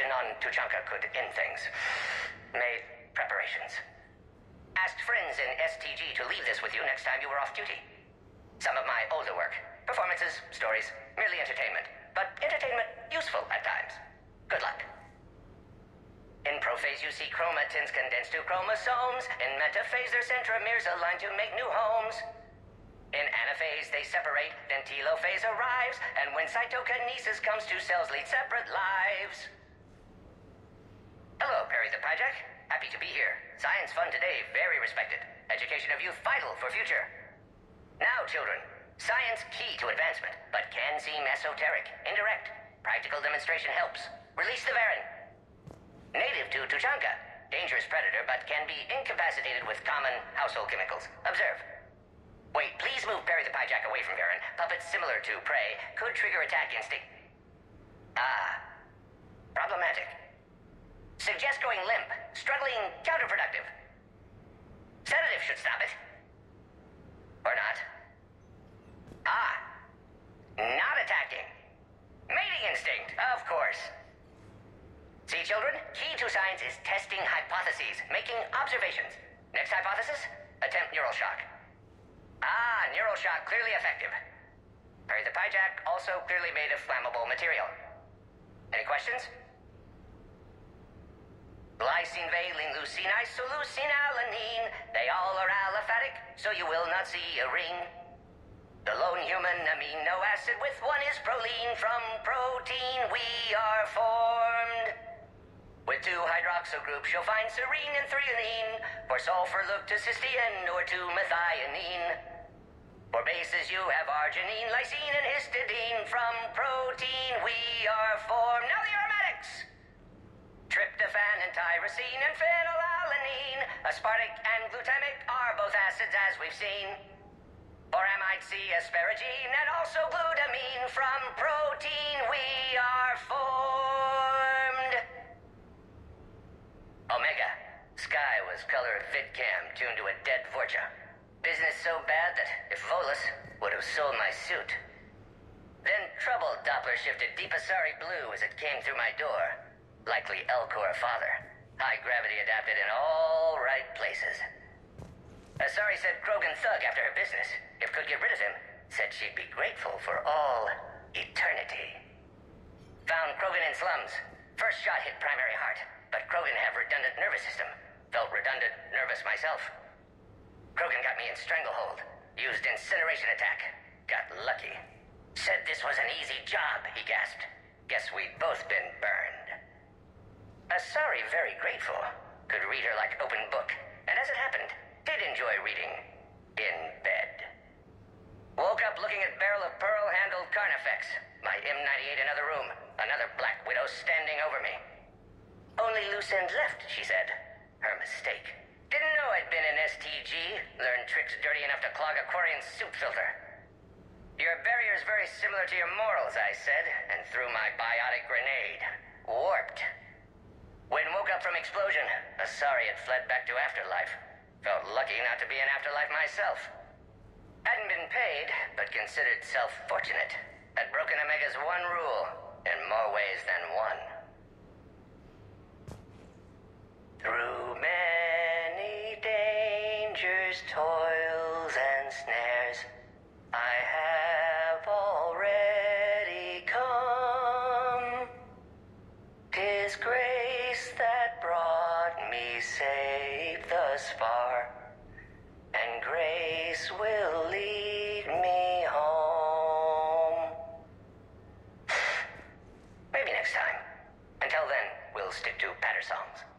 mission on Tuchanka could end things. Made preparations. Asked friends in STG to leave this with you next time you were off duty. Some of my older work. Performances, stories, merely entertainment. But entertainment useful at times. Good luck. In prophase, you see chromatins condensed to chromosomes. In metaphase, their centromeres align to make new homes. In anaphase, they separate, then telophase arrives, and when cytokinesis comes, two cells lead separate lives. Perry the Pyjak. Happy to be here. Science fun today, very respected. Education of youth vital for future. Now, children, science key to advancement, but can seem esoteric, indirect. Practical demonstration helps. Release the Varren. Native to Tuchanka. Dangerous predator, but can be incapacitated with common household chemicals. Observe. Wait, please move Perry the Pyjak away from Varren. Puppets similar to prey could trigger attack instinct. Ah. Problematic. Suggest going limp. Struggling counterproductive. Sedative should stop it. Or not. Ah. Not attacking. Mating instinct, of course. See, children? Key to science is testing hypotheses, making observations. Next hypothesis? Attempt neural shock. Ah, neural shock clearly effective. Perry the Pyjak also clearly made of flammable material. Any questions? Glycine, valine, leucine, isoleucine, alanine. They all are aliphatic, so you will not see a ring. The lone human amino acid with one is proline. From protein we are formed. With two hydroxyl groups, you'll find serine and threonine. For sulfur, look to cysteine or to methionine. For bases, you have arginine, lysine, and histidine. From protein, we are formed. Now the aromatics! Tyrosine and phenylalanine. Aspartic and glutamic are both acids, as we've seen. For amide C, asparagine, and also glutamine. From protein, we are formed. Omega. Sky was color of VidCam tuned to a dead Vorcha. Business so bad that if Volus would have sold my suit. Then trouble Doppler shifted Deep Asari blue as it came through my door. Likely Elcor father. High gravity adapted in all right places. Uh, Asari said Krogan thug after her business. If could get rid of him, said she'd be grateful for all eternity. Found Krogan in slums. First shot hit primary heart, but Krogan have redundant nervous system. Felt redundant, nervous myself. Krogan got me in stranglehold. Used incineration attack. Got lucky. Said this was an easy job, he gasped. Guess we'd both been burned. Asari very grateful. Could read her like open book. And as it happened, did enjoy reading. In bed. Woke up looking at barrel of pearl-handled Carnifex. My M98 in another room. Another Black Widow standing over me. Only loose end left, she said. Her mistake. Didn't know I'd been in STG. Learned tricks dirty enough to clog a Quarian suit filter. Your barrier's very similar to your morals, I said, and threw my biotic grenade. Warped. When woke up from explosion, Asari had fled back to afterlife. Felt lucky not to be in afterlife myself. Hadn't been paid, but considered self-fortunate. Had broken Omega's one rule, in more ways than one. Me safe thus far, and grace will lead me home. Maybe next time. Until then, we'll stick to patter songs.